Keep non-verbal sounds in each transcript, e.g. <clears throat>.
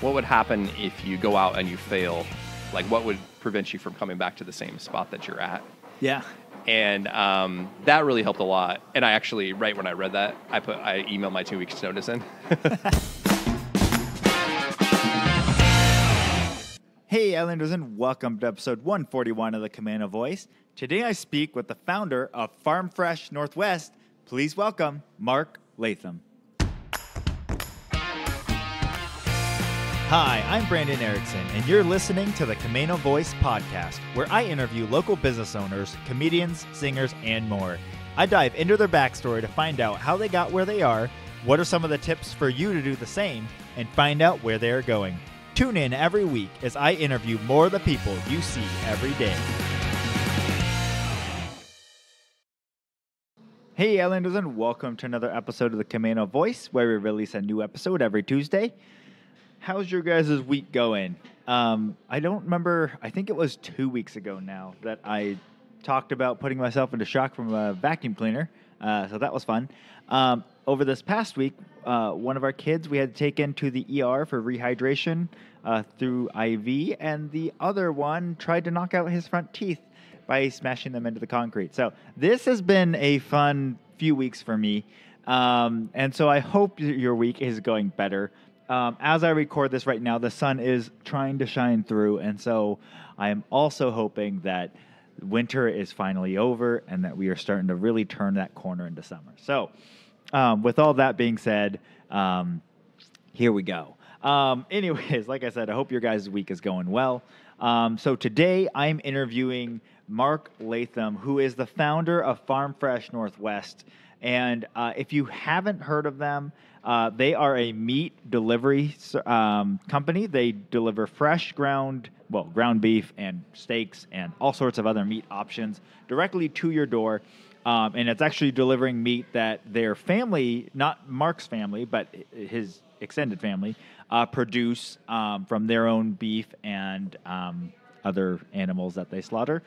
what would happen if you go out and you fail? Like, what would prevent you from coming back to the same spot that you're at? Yeah. And um, that really helped a lot. And I actually, right when I read that, I put I emailed my two weeks notice in. <laughs> Hey, Islanders, and welcome to episode 141 of the Camano Voice. Today I speak with the founder of Farm Fresh Northwest. Please welcome Mark Lathim. Hi, I'm Brandon Ericson, and you're listening to the Camano Voice podcast, where I interview local business owners, comedians, singers, and more. I dive into their backstory to find out how they got where they are, what are some of the tips for you to do the same, and find out where they are going. Tune in every week as I interview more of the people you see every day. Hey, Islanders, and welcome to another episode of the Camano Voice, where we release a new episode every Tuesday. How's your guys' week going? Um, I don't remember, I think it was two weeks ago now that I talked about putting myself into shock from a vacuum cleaner. Uh, so that was fun. Um, over this past week, uh, one of our kids we had taken to the ER for rehydration uh, through IV, and the other one tried to knock out his front teeth by smashing them into the concrete. So this has been a fun few weeks for me. Um, and so I hope your week is going better. Um, as I record this right now, the sun is trying to shine through, and so I am also hoping that winter is finally over and that we are starting to really turn that corner into summer. So, um, with all that being said, um, here we go. Um, <laughs> anyways, like I said, I hope your guys' week is going well. Um, so today I'm interviewing Mark Lathim, who is the founder of Farm Fresh Northwest. And uh, if you haven't heard of them, uh, they are a meat delivery um, company. They deliver fresh ground, well, ground beef and steaks and all sorts of other meat options directly to your door. Um, and it's actually delivering meat that their family, not Mark's family, but his extended family, uh, produce um, from their own beef and um, other animals that they slaughter.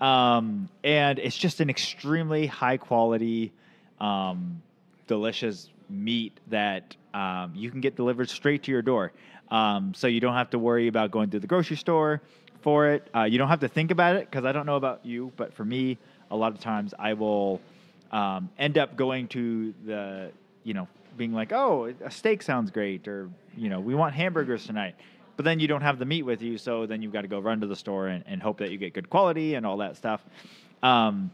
Um, and it's just an extremely high quality, um, delicious meat that um, you can get delivered straight to your door. Um, so you don't have to worry about going to the grocery store for it. Uh, you don't have to think about it because I don't know about you, but for me, a lot of times I will um, end up going to the, you know, being like, oh, a steak sounds great, or, you know, we want hamburgers tonight. But then you don't have the meat with you, so then you've got to go run to the store and, and hope that you get good quality and all that stuff. Um,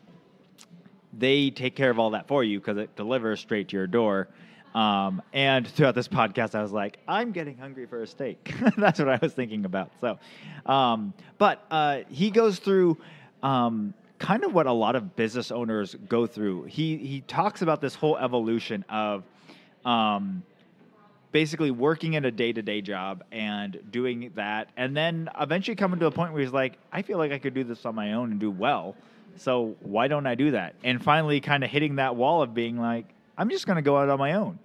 they take care of all that for you because it delivers straight to your door. Um, and throughout this podcast, I was like, I'm getting hungry for a steak. <laughs> That's what I was thinking about. So, um, but uh, he goes through um, kind of what a lot of business owners go through. He he talks about this whole evolution of um, basically working in a day to day job and doing that, and then eventually coming to a point where he's like, I feel like I could do this on my own and do well. So why don't I do that? And finally, kind of hitting that wall of being like, I'm just going to go out on my own.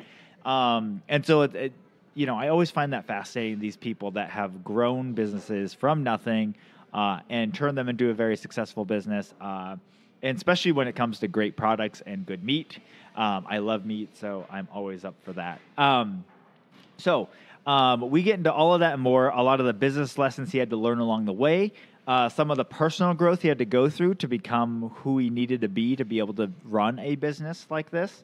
Um, and so, it, it, you know, I always find that fascinating. These people that have grown businesses from nothing uh, and turned them into a very successful business. Uh, and especially when it comes to great products and good meat. Um, I love meat, so I'm always up for that. Um, so um, we get into all of that and more. A lot of the business lessons he had to learn along the way. Uh, some of the personal growth he had to go through to become who he needed to be to be able to run a business like this.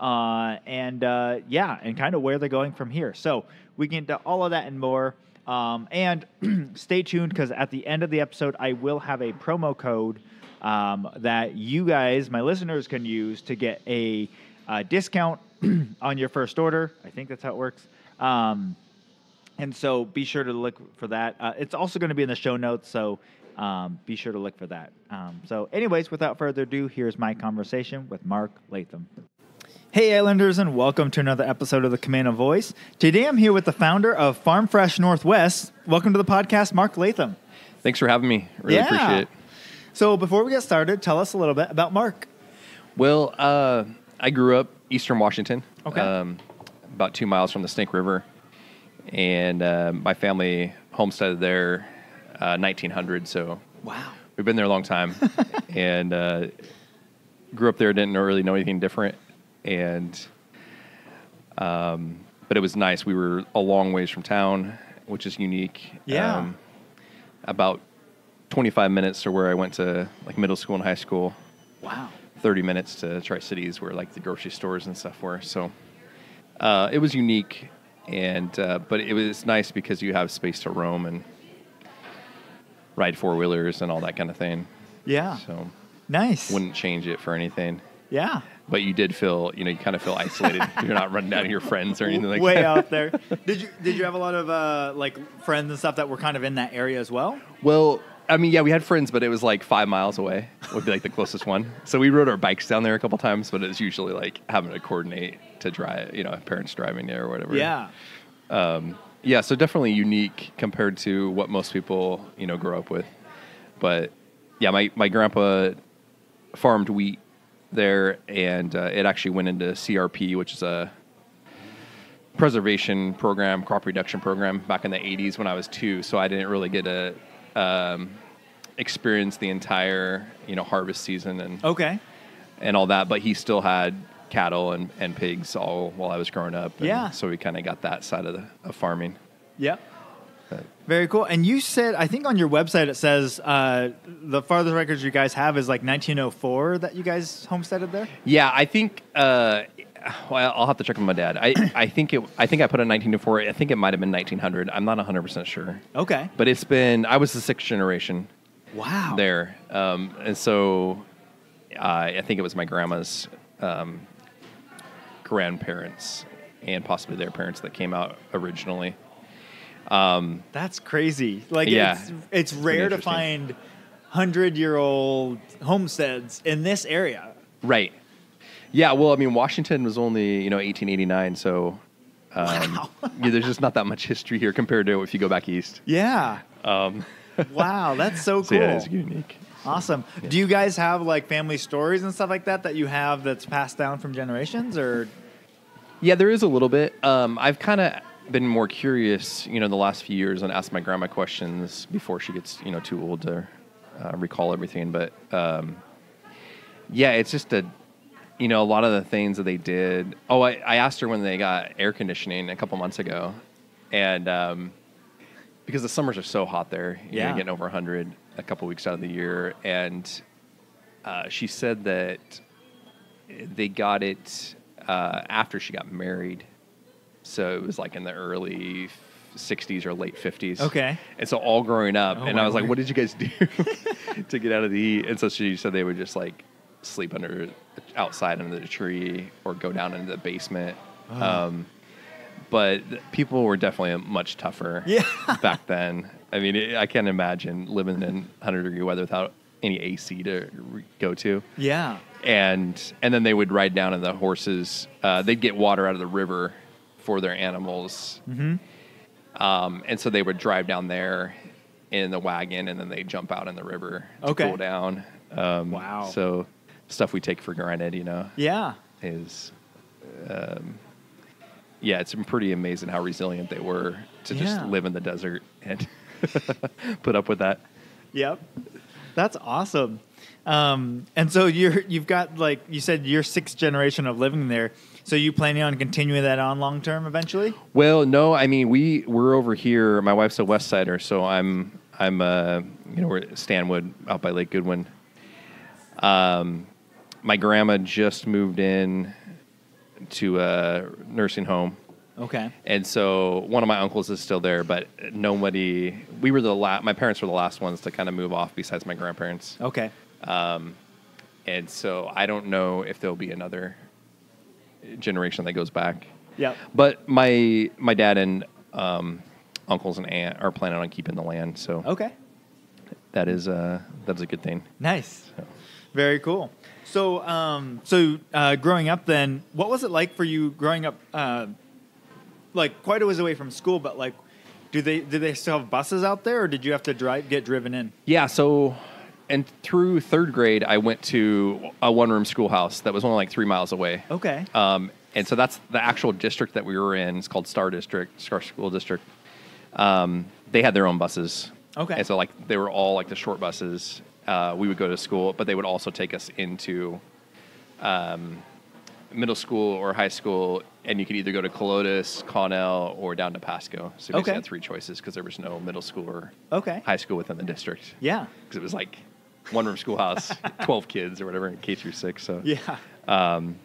Uh, and uh, yeah, and kind of where they're going from here. So we get into all of that and more. Um, and <clears throat> stay tuned because at the end of the episode, I will have a promo code um, that you guys, my listeners, can use to get a, discount <clears throat> on your first order. I think that's how it works. Um, and so be sure to look for that. Uh, it's also going to be in the show notes, so um, be sure to look for that. Um, so, anyways, without further ado, here's my conversation with Mark Lathim. Hey, Islanders, and welcome to another episode of the Camano Voice. Today I'm here with the founder of Farm Fresh Northwest. Welcome to the podcast, Mark Lathim. Thanks for having me. Really Yeah. appreciate it. So, before we get started, tell us a little bit about Mark. Well, uh, I grew up Eastern Washington, Okay. um, about two miles from the Snake River, and uh, my family homesteaded there, uh, 1900. So Wow. we've been there a long time, <laughs> and uh, grew up there. Didn't really know anything different, and um, but it was nice. We were a long ways from town, which is unique. Um, Yeah. about 25 minutes to where I went to like middle school and high school. Wow. 30 minutes to Tri Cities, where like the grocery stores and stuff were. So uh, it was unique, and uh, but it was nice because you have space to roam and ride four wheelers and all that kind of thing. Yeah. So Nice. wouldn't change it for anything. yeah. But you did feel, you know, you kind of feel isolated. <laughs> You're not running down to your friends or anything like Way that. Way out there. <laughs> Did you did you have a lot of uh, like friends and stuff that were kind of in that area as well? Well, I mean, yeah, we had friends, but it was like five miles away. Would be like the closest one. So we rode our bikes down there a couple times, but it's usually like having to coordinate to drive. You know, parents driving there or whatever. Yeah. yeah. So definitely unique compared to what most people you know grow up with. But yeah, my my grandpa farmed wheat there, and uh, it actually went into CRP, which is a preservation program, crop reduction program back in the 80s when I was two. So I didn't really get to um, experience the entire, you know, harvest season and, Okay. and all that. But he still had cattle and, and pigs all while I was growing up. And Yeah. So we kind of got that side of, the, of farming. Yep. But- Very cool. And you said, I think on your website it says uh, the farthest records you guys have is like 1904 that you guys homesteaded there. Yeah, I think. Uh, well, I'll have to check with my dad. I, I think it. I think I put in 1904. I think it might have been 1900. I'm not 100 percent sure. Okay. But it's been. I was the sixth generation. Wow. there. Um, and so uh, I think it was my grandma's um, grandparents and possibly their parents that came out originally. That's crazy. Like Yeah. it's it's rare to find hundred year old homesteads in this area. Right. Yeah. Well, I mean, Washington was only you know 1889, so um, Wow. <laughs> yeah, there's just not that much history here compared to if you go back east. Yeah. Um, <laughs> Wow, that's so <laughs> so cool. yeah, it's unique. Awesome. Do you guys have like family stories and stuff like that that you have that's passed down from generations or Yeah, there is a little bit. Um, I've kind of been more curious, you know, the last few years and asked my grandma questions before she gets, you know, too old to uh, recall everything. But um, yeah, it's just a, you know, a lot of the things that they did. Oh, I, I asked her when they got air conditioning a couple months ago, and um, because the summers are so hot there, you Yeah. know, getting over 100 a couple weeks out of the year, and uh, she said that they got it uh, after she got married. So it was like in the early 60s or late 50s. Okay. And so all growing up, Oh, and I was like, what did you guys do <laughs> to get out of the heat? And so she said they would just like sleep under, outside under the tree or go down into the basement. Oh. Um, but people were definitely much tougher <laughs> Yeah. back then. I mean, it, I can't imagine living in 100 degree weather without any AC to re- go to Yeah. and and then they would ride down and the horses uh, they'd get water out of the river for their animals Mhm. um, and so they would drive down there in the wagon and then they jump out in the river to Okay. cool down um, Wow. so stuff we take for granted you know Yeah. is um, yeah it's pretty amazing how resilient they were to just live in the desert and <laughs> put up with that Yep. That's awesome. Um, and so you're you've got like you said your sixth generation of living there. So you planning on continuing that on long term eventually? Well, no, I mean we we're over here. My wife's a West Sider, so I'm I'm uh you know we're at Stanwood out by Lake Goodwin. Um, my grandma just moved in to a nursing home, Okay. and so one of my uncles is still there, but nobody. We were the last. My parents were the last ones to kind of move off, besides my grandparents. Okay. Um, And so I don't know if there'll be another generation that goes back. Yep. But my my dad and um, uncles and aunt are planning on keeping the land, so Okay. that is uh, that's a good thing. Nice. Very cool. So, um, so uh, growing up, then, what was it like for you growing up? Uh, like quite a ways away from school, but like, do they did they still have buses out there, or did you have to drive get driven in? Yeah, so and through third grade, I went to a one room schoolhouse that was only like three miles away. Okay. Um, and so that's the actual district that we were in. It's called Star District, Star School District. Um, they had their own buses. Okay. And so like they were all like the short buses. Uh, we would go to school, but they would also take us into um, middle school or high school and you could either go to Kahlotus, Connell, or down to Pasco. So you Okay. had three choices because there was no middle school or Okay. high school within the district. Yeah. Because it was like one room schoolhouse, <laughs> 12 kids or whatever, K through six. So Yeah. um,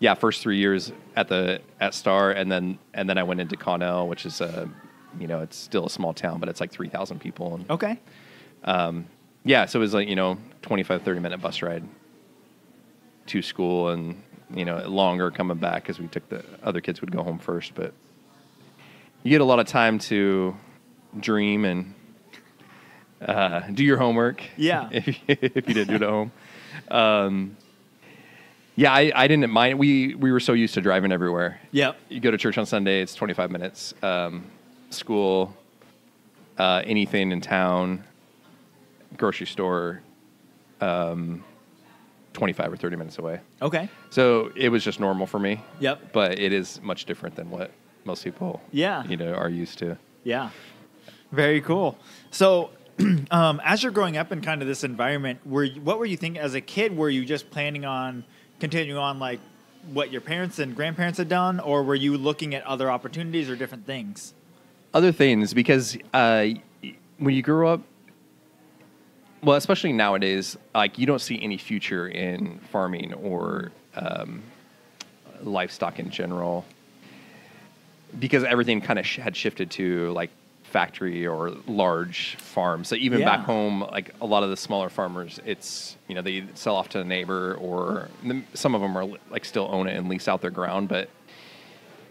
yeah, first three years at the at Star, and then and then I went into Connell, which is a, you know, it's still a small town, but it's like 3,000 people. And Okay. Yeah, so it was like you know 25, 30 minute bus ride to school, and you know longer coming back because we took the other kids would go home first, but you get a lot of time to dream and uh, do your homework. Yeah. <laughs> if, you- if you didn't do it at home. Um, yeah, I, I didn't mind. We we were so used to driving everywhere. Yep. You go to church on Sunday; it's twenty five minutes. Um, school, uh, anything in town, grocery store, um, twenty five or thirty minutes away. Okay. So it was just normal for me. Yep. But it is much different than what most people, Yeah. you know, are used to. Yeah. Very cool. So, <clears throat> um, as you're growing up in kind of this environment, were you, what were you thinking as a kid? Were you just planning on continuing on like what your parents and grandparents had done, or were you looking at other opportunities or different things? other things because uh, when you grow up well especially nowadays like you don't see any future in farming or um, livestock in general because everything kind of sh- had shifted to like factory or large farms. So even back home like a lot of the smaller farmers it's you know they sell off to a neighbor or some of them are like still own it and lease out their ground but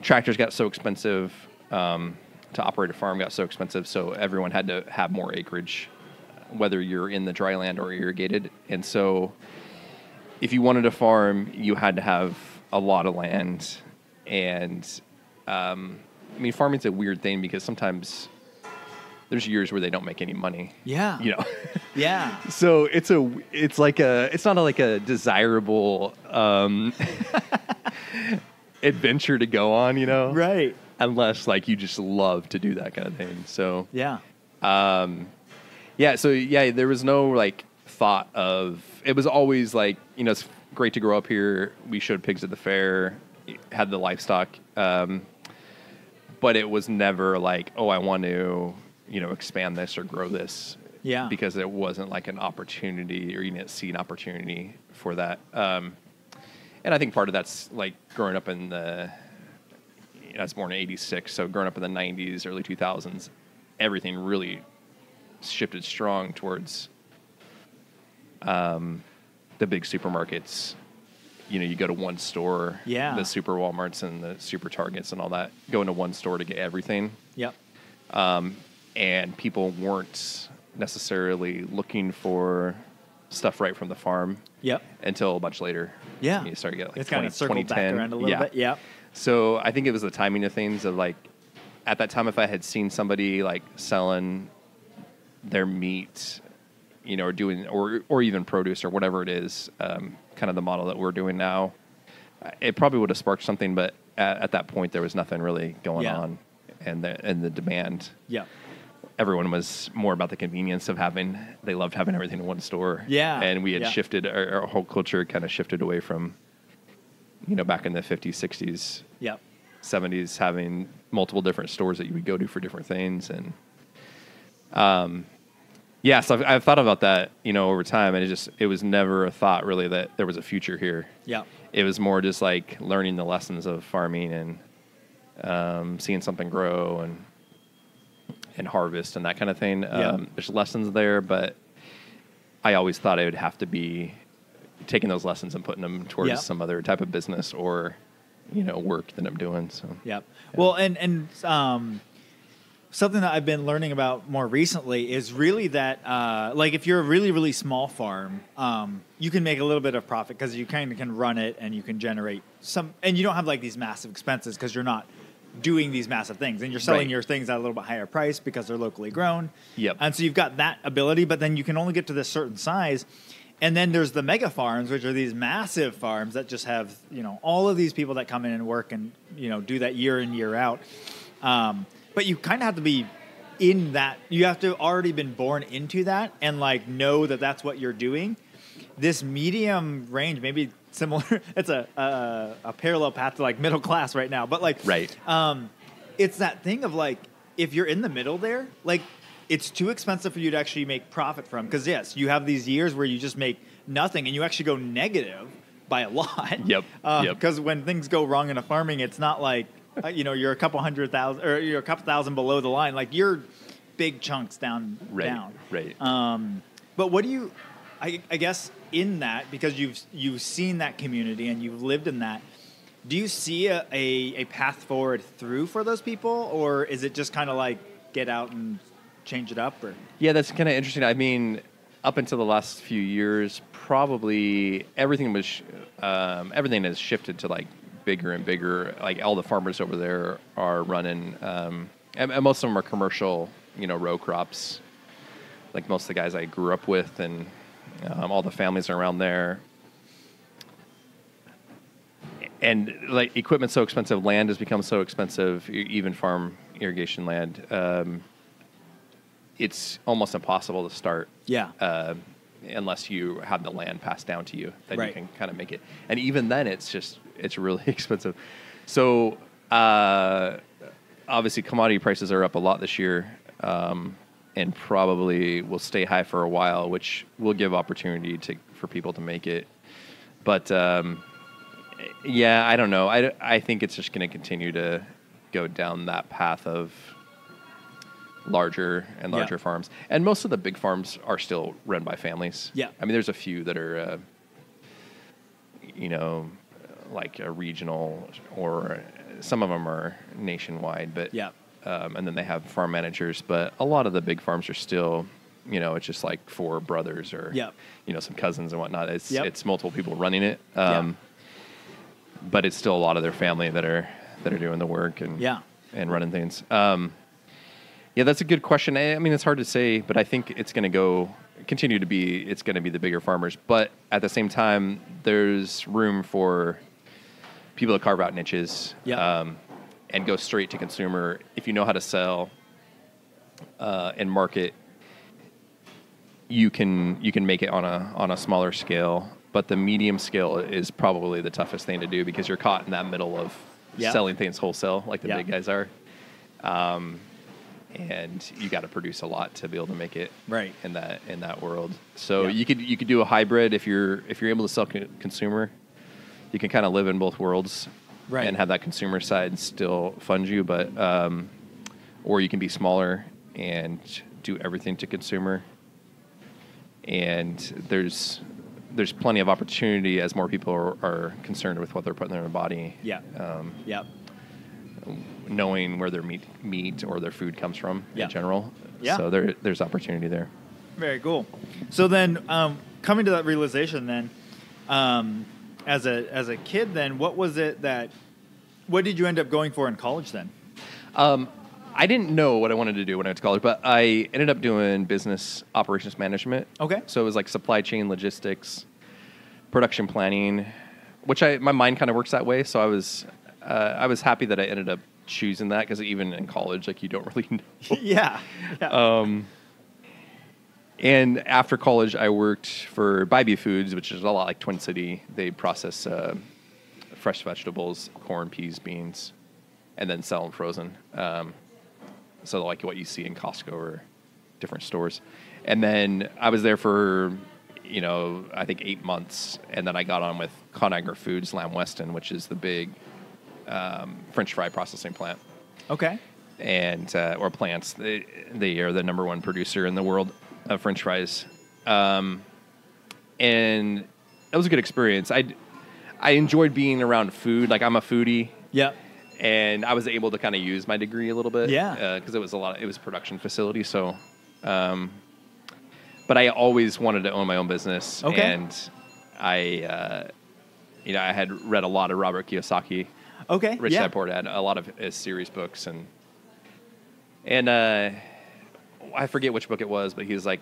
tractors got so expensive um, to operate a farm got so expensive so everyone had to have more acreage whether you're in the dry land or irrigated and so if you wanted a farm you had to have a lot of land and um, i mean farming's a weird thing because sometimes there's years where they don't make any money Yeah. you know <laughs> Yeah. <laughs> so it's a it's like a it's not a, like a desirable um <laughs> adventure to go on you know Right. unless like you just love to do that kind of thing so Yeah. um yeah so yeah there was no like thought of it was always like you know it's great to grow up here. We showed pigs at the fair had the livestock um but it was never like oh i want to you know expand this or grow this. Yeah. because it wasn't like an opportunity or you didn't see an opportunity for that. Um and i think part of that's like growing up in the you know, I was born in 86, so growing up in the 90s, early 2000s, everything really shifted strong towards um, the big supermarkets. You know, you go to one store, Yeah. the super Walmarts and the super Targets and all that, go into one store to get everything. Yep. And people weren't necessarily looking for stuff right from the farm Yep. until much later. Yeah. You start to get like it's kind of circled back 2010. around a little yeah. bit. Yep. So I think it was the timing of things of like at that time if I had seen somebody like selling their meat, you know, or doing or or even produce or whatever it is, um, kind of the model that we're doing now, it probably would have sparked something. But at, at that point, there was nothing really going Yeah. on, and the and the demand. Yep. Everyone was more about the convenience of having. They loved having everything in one store. Yeah, and we had yeah. shifted. Our, our whole culture kind of shifted away from, you know, back in the fifties, sixties, Yep. 70s having multiple different stores that you would go to for different things and um yeah so I've, I've thought about that you know over time and it just it was never a thought really that there was a future here Yep. it was more just like learning the lessons of farming and um, seeing something grow and and harvest and that kind of thing Yeah. um, there's lessons there but i always thought i would have to be taking those lessons and putting them towards Yeah. some other type of business or you know work that i'm doing so Yep. Well, and and um, something that I've been learning about more recently is really that uh, like if you're a really really small farm, um, you can make a little bit of profit because you kind of can run it and you can generate some, and you don't have like these massive expenses because you're not doing these massive things and you're selling Right. your things at a little bit higher price because they're locally grown. Yep. And so you've got that ability, but then you can only get to this certain size. And then there's the mega farms, which are these massive farms that just have, you know, all of these people that come in and work and, you know, do that year in, year out. Um, but you kind of have to be in that. You have to already been born into that and like know that that's what you're doing. This medium range, maybe similar. <laughs> It's a, a a parallel path to like middle class right now, but like Right. Um, it's that thing of like if you're in the middle there, like it's too expensive for you to actually make profit from. Because yes, you have these years where you just make nothing, and you actually go negative by a lot. Yep, yep. Because when things go wrong in a farming, it's not like uh, you know you're a couple hundred thousand or you're a couple thousand below the line. Like you're big chunks down Right, down. right. Um, but what do you? I, I guess in that because you've you've seen that community and you've lived in that. Do you see a, a, a path forward through for those people, or is it just kind of like get out and change it up? Or Yeah, that's kind of interesting. I mean, up until the last few years, probably everything was um, everything has shifted to like bigger and bigger. Like all the farmers over there are running, um, and, and most of them are commercial, you know, row crops. Like most of the guys I grew up with, and um, all the families around there. And like equipment's so expensive, land has become so expensive, even farm irrigation land. Um, it's almost impossible to start yeah, uh, unless you have the land passed down to you. Then Right. you can kind of make it. And even then, it's just it's really <laughs> expensive. So uh, obviously, commodity prices are up a lot this year, um, and probably will stay high for a while, which will give opportunity to for people to make it. But um, yeah, I don't know. I, I think it's just going to continue to go down that path of larger and Yeah. larger farms. And most of the big farms are still run by families. Yeah. I mean, there's a few that are, uh, you know, like a regional or some of them are nationwide, but Yeah. Um, and then they have farm managers, but a lot of the big farms are still, you know, it's just like four brothers or, Yeah. you know, some cousins and whatnot. It's Yep. it's multiple people running it. Yeah. Um, but it's still a lot of their family that are that are doing the work and Yeah. and running things. Um, yeah, that's a good question. I I mean, it's hard to say, but I think it's going to go continue to be. It's going to be the bigger farmers, but at the same time, there's room for people to carve out niches Yeah. um, and go straight to consumer. If you know how to sell uh, and market, you can you can make it on a on a smaller scale. But the medium scale is probably the toughest thing to do because you're caught in that middle of Yeah. selling things wholesale, like the Yeah. big guys are. Um, and you got to produce a lot to be able to make it Right. in that in that world. So Yeah. you could you could do a hybrid if you're if you're able to sell con- consumer. You can kind of live in both worlds, Right. And have that consumer side still fund you, but um, or you can be smaller and do everything to consumer. And there's there's plenty of opportunity as more people are, are concerned with what they're putting in their body. Yeah. Um, yeah, knowing where their meat meat or their food comes from Yeah. in general. Yeah. So there there's opportunity there. very cool. So then, um, coming to that realization, then, um, as a as a kid, then what was it that, what did you end up going for in college then? Um, I didn't know what I wanted to do when I went to college, but I ended up doing business operations management. Okay. So it was like supply chain logistics, production planning, which I my mind kind of works that way. So I was uh, I was happy that I ended up choosing that because even in college, like you don't <laughs> really know. yeah, yeah. Um, and after college, I worked for Bybee Foods, which is a lot like Twin City. They process uh, fresh vegetables, corn, peas, beans, and then sell them frozen. Um, so like what you see in Costco or different stores. And then I was there for, you know, I think eight months, and then I got on with Conagra Foods, Lamb Weston, which is the big um, French fry processing plant okay. and uh, or plants. They, they are the number one producer in the world of French fries, um, and that was a good experience. I I enjoyed being around food. Like I'm a foodie, Yep. and I was able to kind of use my degree a little bit. Yeah. because it was a lot. It was production facility, so. Um, but I always wanted to own my own business, Okay. and I, uh, you know, I had read a lot of Robert Kiyosaki. Okay. Rich yeah. Dad Poor Dad, a lot of his series books, and and uh, I forget which book it was, but he was like,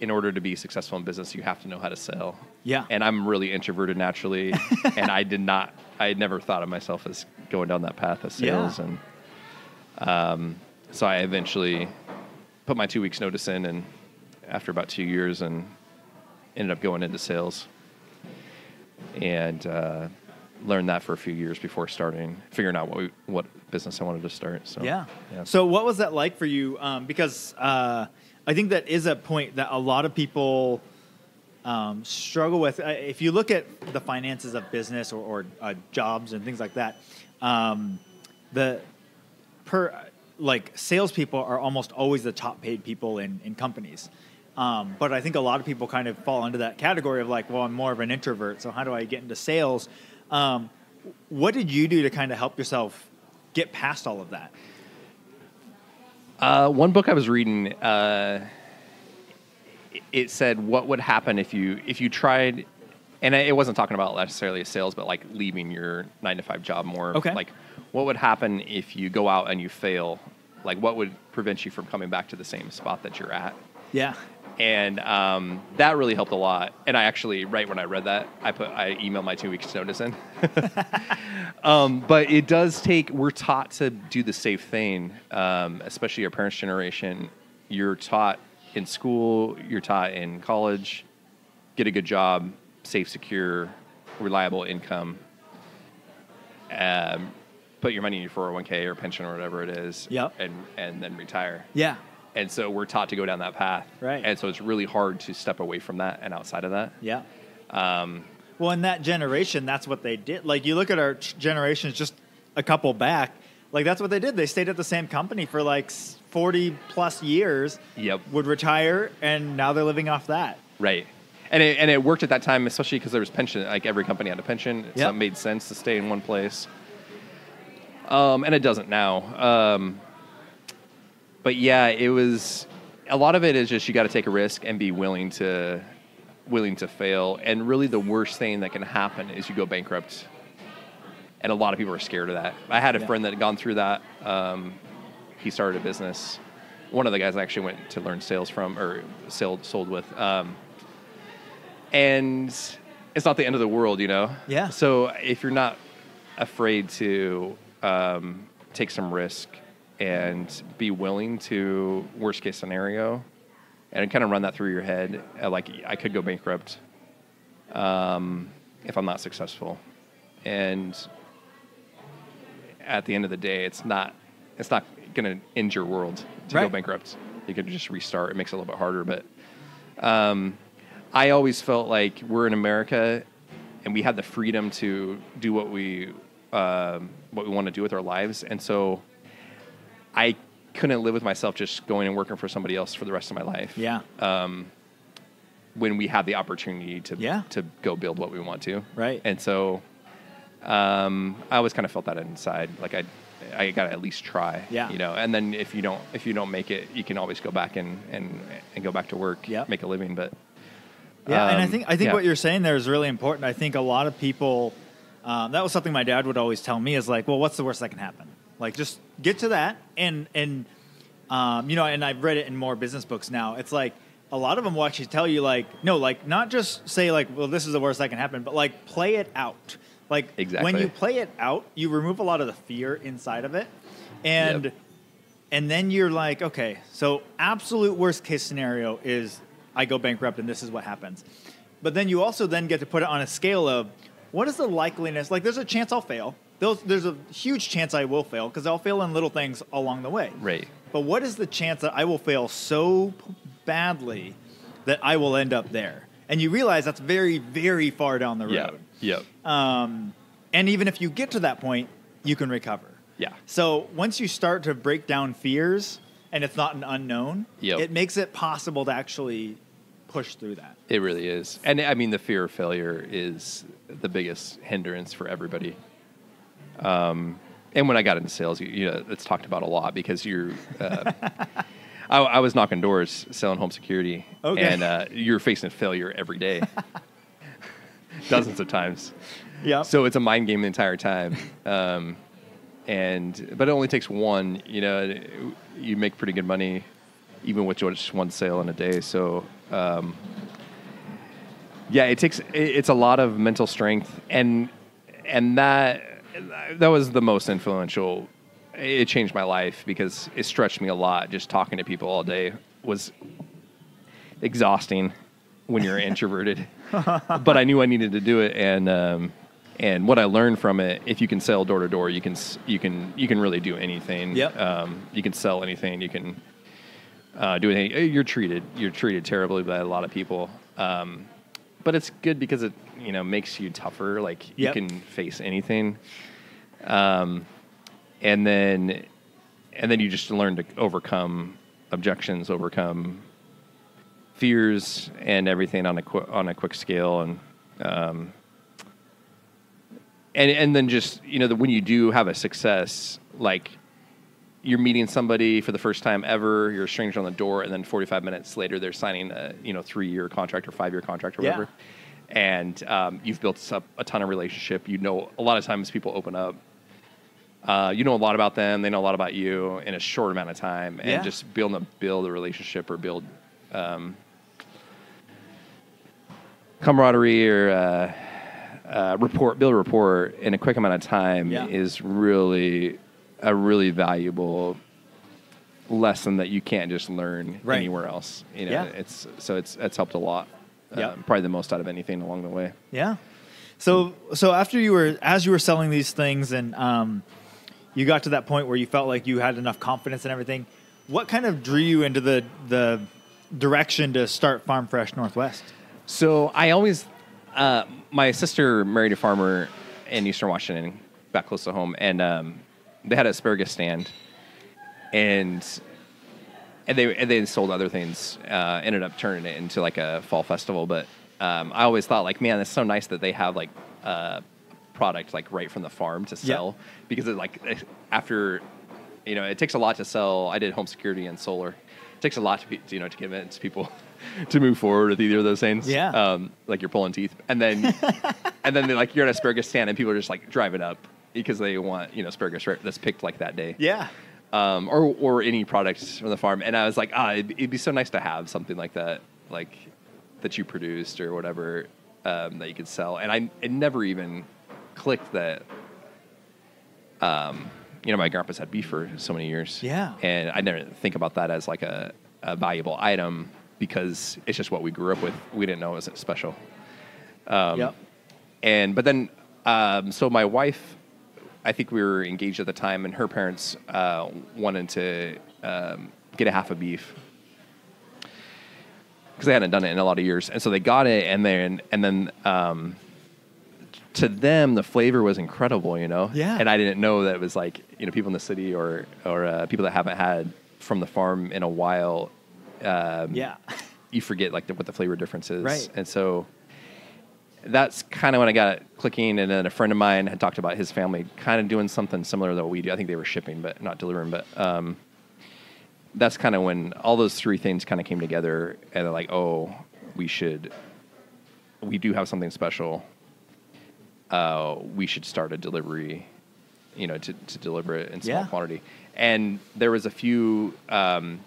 in order to be successful in business, you have to know how to sell. Yeah. And I'm really introverted naturally, <laughs> and I did not, I had never thought of myself as going down that path of sales, Yeah. and um, so I eventually put my two weeks notice in, and after about two years, and ended up going into sales. and uh, learned that for a few years before starting figuring out what we, what business I wanted to start. So Yeah. yeah. So what was that like for you? Um, because uh, I think that is a point that a lot of people um, struggle with. If you look at the finances of business or, or uh, jobs and things like that, um, the per like salespeople are almost always the top paid people in, in companies. Um, but I think a lot of people kind of fall into that category of like, well, I'm more of an introvert, so how do I get into sales? Um, what did you do to kind of help yourself get past all of that? Uh, one book I was reading, uh, it- said what would happen if you if you tried, and it wasn't talking about necessarily sales, but like leaving your nine to five job more. Okay. Like, what would happen if you go out and you fail? Like, what would prevent you from coming back to the same spot that you're at? Yeah. And um, that really helped a lot. And I actually, right when I read that, I put I emailed my two weeks notice in. <laughs> um, but it does take. We're taught to do the safe thing, um, especially your parents' generation. You're taught in school. You're taught in college. Get a good job, safe, secure, reliable income. Um, put your money in your 401k or pension or whatever it is. Yep. And and then retire Yeah. And so we're taught to go down that path Right. and so it's really hard to step away from that and outside of that Yeah. um, Well, in that generation, that's what they did. Like you look at our generations, just a couple back. Like that's what they did. They stayed at the same company for like forty plus years. Yep. Would retire, and now they're living off that. right and it, and it worked at that time especially because there was pension like every company had a pension so Yep. it made sense to stay in one place um, and it doesn't now um, but yeah it was a lot of it is just you got to take a risk and be willing to willing to fail. And really the worst thing that can happen is you go bankrupt. And a lot of people are scared of that. I had a Yeah. friend that had gone through that um, he started a business. One of the guys I actually went to learn sales from or sold sold with um, and it's not the end of the world you know? Yeah. so if you're not afraid to um, take some risk and be willing to worst case scenario and kind of run that through your head uh, like i could go bankrupt um, if i'm not successful. And at the end of the day it's not it's not going to end your world to go bankrupt. You can just restart. It makes it a little bit harder but um, i always felt like we're in america and we had the freedom to do what we um, what we want to do with our lives. And so i couldn't live with myself just going and working for somebody else for the rest of my life Yeah. when we have the opportunity to Yeah. to go build what we want to. Right. And so um, I always kind of felt that inside. Like I I got to at least try. Yeah. You know, and then if you don't if you don't make it, you can always go back and and and go back to work. Yeah. Make a living, but Yeah, and I Um, think I think yeah. what you're saying there is really important. I think a lot of people. Um, that was something my dad would always tell me is like, well, what's the worst that can happen? Like, just get to that, and and um, you know, and I've read it in more business books now. It's like a lot of them will actually tell you like, no, like not just say like, well, this is the worst that can happen, but like play it out. Like exactly. when you play it out, you remove a lot of the fear inside of it, and Yep. and then you're like, okay, so absolute worst case scenario is I go bankrupt and this is what happens. But then you also then get to put it on a scale of what is the likeliness? Like, there's a chance I'll fail. There's, there's a huge chance I will fail because I'll fail in little things along the way. Right. But what is the chance that I will fail so p- badly that I will end up there? And you realize that's very, very far down the road. yeah. Yep. Um, and even if you get to that point, you can recover. Yeah. So once you start to break down fears and it's not an unknown, Yep. it makes it possible to actually push through that. It really is. And I mean, the fear of failure is the biggest hindrance for everybody. Um, and when I got into sales, you, you know, it's talked about a lot because you're. Uh, <laughs> I, I was knocking doors selling home security, Okay. and uh, you're facing failure every day, <laughs> dozens of times. Yeah. So it's a mind game the entire time. Um, and but it only takes one. You know, you make pretty good money, even with just one sale in a day. So um, yeah, it takes. it- It's a lot of mental strength, and and that that was the most influential. It changed my life because it stretched me a lot. Just talking to people all day was exhausting, when you're introverted, <laughs> but I knew I needed to do it, and um, and what I learned from it, if you can sell door to door, you can you can you can really do anything. Yep. Um, you can sell anything. You can uh, do anything. You're treated you're treated terribly by a lot of people, um, but it's good because it you know makes you tougher. Like Yep. you can face anything, um, and then and then you just learn to overcome objections, overcome fears, and everything on a qu- on a quick scale, and um, and and then just you know that when you do have a success, like you're meeting somebody for the first time ever, you're a stranger on the door, and then 45 minutes later they're signing a you know three year contract or five year contract or Yeah. whatever, and um, you've built up a ton of relationship. You know, a lot of times people open up. Uh, you know a lot about them; they know a lot about you in a short amount of time, and Yeah. just being a build a relationship or build um, camaraderie or uh, uh, report, build a rapport in a quick amount of time Yeah. is really a really valuable lesson that you can't just learn Right. anywhere else. You know, Yeah. it's so it's it's helped a lot. Yeah. Um, probably the most out of anything along the way. Yeah. So so after you were as you were selling these things and um, you got to that point where you felt like you had enough confidence and everything, what kind of drew you into the the direction to start Farm Fresh Northwest? So I always, uh, my sister married a farmer in Eastern Washington, back close to home, and um, they had an asparagus stand, and and they and they sold other things. Uh, ended up turning it into like a fall festival, but um, I always thought like, man, it's so nice that they have like uh, product like right from the farm to Yeah. sell because it like after you know it takes a lot to sell. I did home security and solar. It takes a lot to be, you know to convince people <laughs> to move forward with either of those things. Yeah. um, like you're pulling teeth, and then <laughs> and then they like you're at an asparagus stand and people are just like driving up because they want you know asparagus that's picked like that day Yeah. Um, or or any products from the farm. And I was like, ah, it'd, it'd be so nice to have something like that, like that you produced or whatever um, that you could sell. And I it never even clicked that. Um, you know, my grandpa's had beef for so many years. Yeah. and I never think about that as like a, a valuable item because it's just what we grew up with. We didn't know it was special. Um, yep. and but then um, so my wife i think we were engaged at the time and her parents uh, wanted to um, get a half a beef because they hadn't done it in a lot of years and so they got it and then and then um, to them the flavor was incredible you know Yeah. and i didn't know that it was like you know people in the city or or uh, people that haven't had from the farm in a while um, Yeah. you forget like the, what the flavor difference is Right. and so that's kind of when I got it clicking. And then a friend of mine had talked about his family kind of doing something similar to what we do. I think they were shipping, but not delivering. But um, that's kind of when all those three things kind of came together. And they're like, oh, we should, we do have something special. Uh, we should start a delivery, you know, to, to deliver it in small Yeah. quantity. And there was a few, um,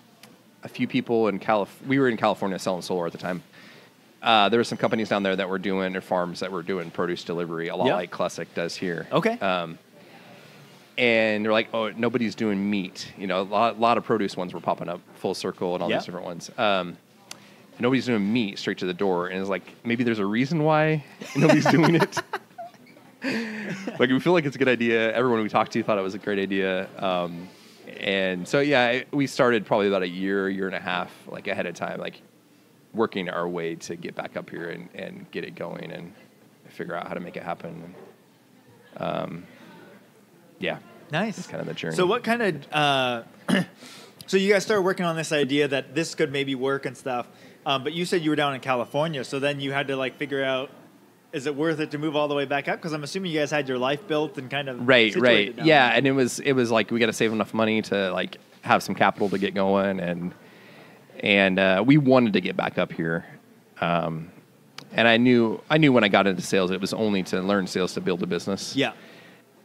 a few people in Calif. We were in California selling solar at the time. Uh, there were some companies down there that were doing or farms that were doing produce delivery, a lot Yeah. like Klesick does here. Okay. Um, and they're like, oh, nobody's doing meat. You know, a lot, lot of produce ones were popping up, Full Circle and all Yeah. these different ones. Um, nobody's doing meat straight to the door, and it's like maybe there's a reason why <laughs> nobody's doing it. <laughs> like we feel like it's a good idea. Everyone we talked to thought it was a great idea. Um, and so yeah, we started probably about a year, year and a half, like ahead of time, like working our way to get back up here and, and get it going and figure out how to make it happen. Um, yeah, Nice. That's kind of the journey. So what kind of uh, <clears throat> so you guys started working on this idea that this could maybe work and stuff. Um, but you said you were down in California, so then you had to like figure out is it worth it to move all the way back up? Because I'm assuming you guys had your life built and kind of right right down yeah there. and it was it was like we got to save enough money to like have some capital to get going and and uh, we wanted to get back up here um, and i knew i knew when i got into sales it was only to learn sales to build a business. Yeah,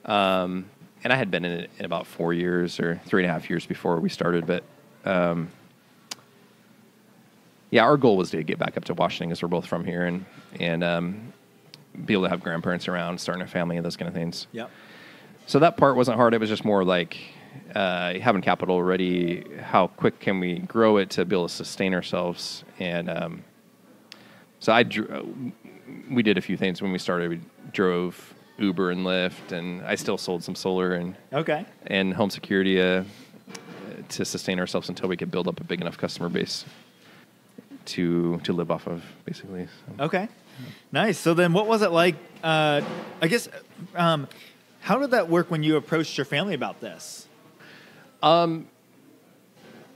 um, and i had been in it in about four years or three and a half years before we started but um, yeah our goal was to get back up to washington because we're both from here and and um, be able to have grandparents around starting a family and those kind of things. Yeah, so that part wasn't hard. It was just more like uh, having capital ready. How quick can we grow it to be able to sustain ourselves? And um, So I dr- we did a few things when we started. We drove Uber and Lyft, and I still sold some solar and Okay. and home security uh, to sustain ourselves until we could build up a big enough customer base to to live off of, basically. So. Okay. Nice. So then, what was it like? Uh, I guess, um, how did that work when you approached your family about this?